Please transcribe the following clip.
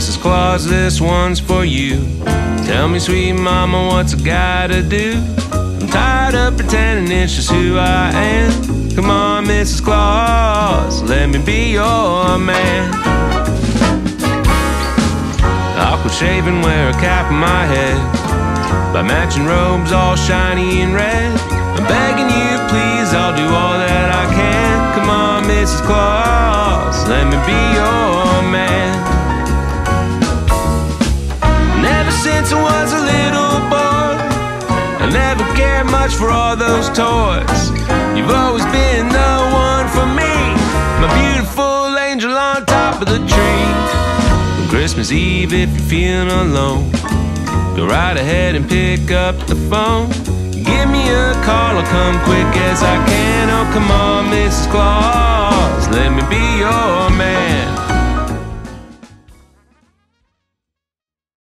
Mrs. Claus, this one's for you. Tell me, sweet mama, what's a guy to do? I'm tired of pretending it's just who I am. Come on, Mrs. Claus, let me be your man. Awkward shaving, wear a cap on my head. By matching robes all shiny and red. I'm begging you, please, I'll do all that I can. Come on, Mrs. Claus, let me be your I was a little boy, I never cared much for all those toys. You've always been the one for me, my beautiful angel on top of the tree. On Christmas Eve, if you're feeling alone, go right ahead and pick up the phone. Give me a call, I'll come quick as I can. Oh, come on, Mrs. Claus.